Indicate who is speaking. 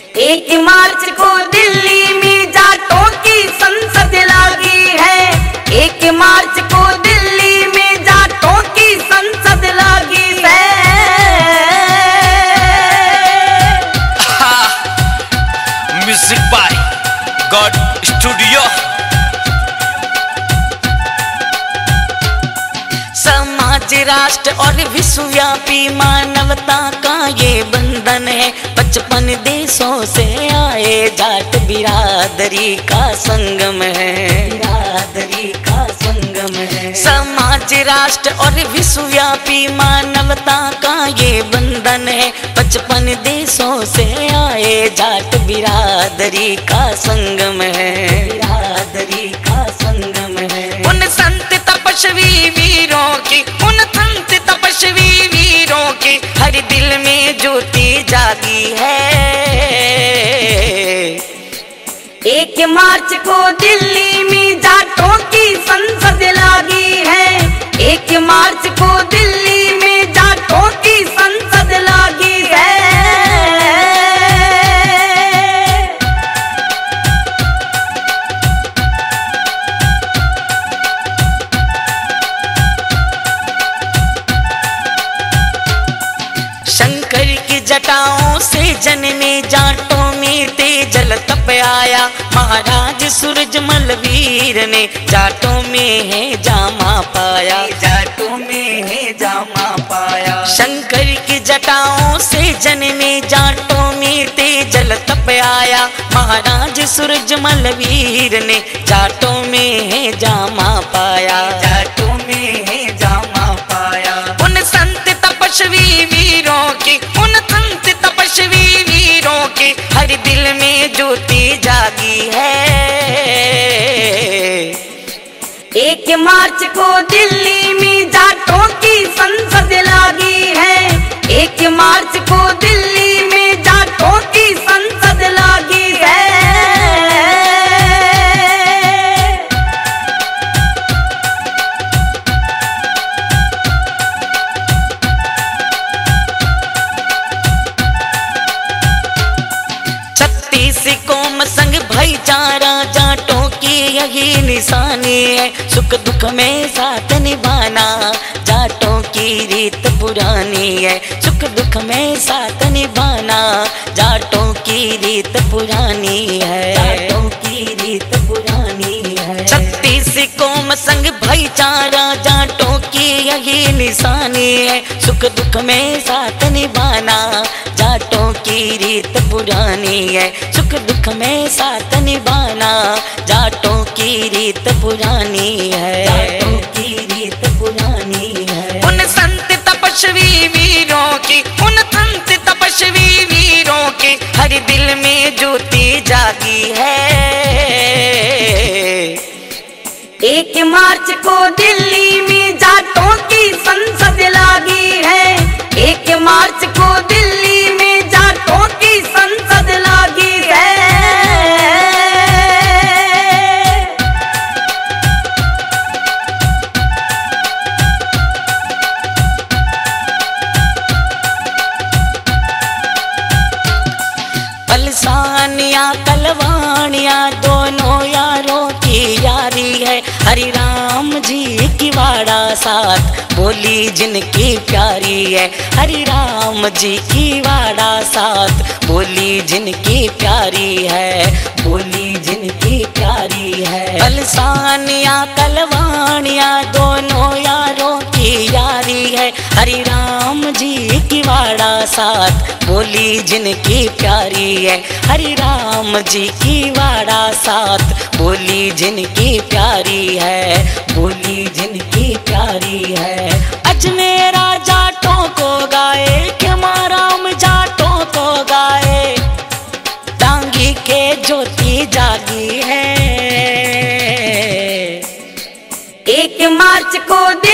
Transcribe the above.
Speaker 1: एक मार्च को दिल्ली में जाटों की संसद लगी है। एक मार्च को दिल्ली में जाटों की संसद लगी है।
Speaker 2: म्यूज़िक बाय गॉड स्टूडियो
Speaker 1: समाज, राष्ट्र और विश्वव्यापी मानवता का ये बंधन पचपन देशों से आए जाट बिरादरी का संगम है। बिरादरी का संगम है। समाज, राष्ट्र और विश्वव्यापी मानवता का ये बंधन है। पचपन देशों से आए जाट बिरादरी का संगम है। हर दिल में ज्योति जाती है। एक मार्च को दिल्ली में जाटों में तेजल तप आया महाराज सूरजमल वीर ने जाटों में है जामा पाया। जाटों में है जामा पाया। शंकर की जटाओं से जन्मे जाटों में तेजल तप आया महाराज सूरजमल वीर ने जाटों में है जामा पाया। में ज्योति जागी है। एक मार्च को दिल्ली में जाटों की संसद लागी है। छत्तीस कोम संग भाईचारा, जाटों की यही निशानी है। सुख दुख में साथ निभाना, जाटों की रीत पुरानी है। सुख दुख में साथ निभाना, जाटों की रीत पुरानी है। जाटों की रीत पुरानी है। छत्तीस कोम संग भाईचारा, जाटों की यही निशानी है। सुख दुख में साथ निभाना पुरानी है। सुख दुख में साथ निभाना जाटों की रीत पुरानी है। जाटों की रीत पुरानी है। उन संत तपस्वी वीरों की उन संत तपस्वी वीरों की हर दिल में ज्योति जागी है। एक मार्च को दिल्ली पलसानिया कलवानिया दोनों यारों की यारी है। हरि राम जी की वाड़ा साथ, बोली जिनकी प्यारी है। हरि राम जी की वाड़ा साथ, बोली जिनकी प्यारी है। बोली जिनकी प्यारी है। पलसानिया कलवानिया साथ बोली जिनकी प्यारी है। हरि राम जी की वाड़ा साथ बोली जिनकी प्यारी है। बोली जिनकी प्यारी है। अजमेरा जाटों को गाए क्षमा राम जाटों को गाए। टांगी के ज्योति जागी है। एक मार्च को दे